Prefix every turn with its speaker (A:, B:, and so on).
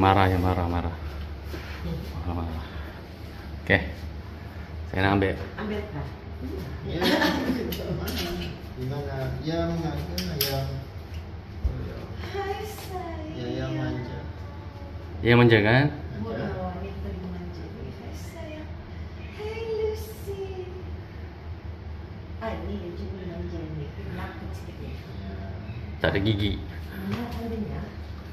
A: Marah ya marah marah. Marah marah. Oke. Saya nak ambil.
B: Ambil pak.
C: Ya, gimana? Yang mana yang ya.
B: Hai sayang.
C: ya yang manja.
A: Yang manja kan?
B: Ah?
C: Ya.
A: Tak ada gigi.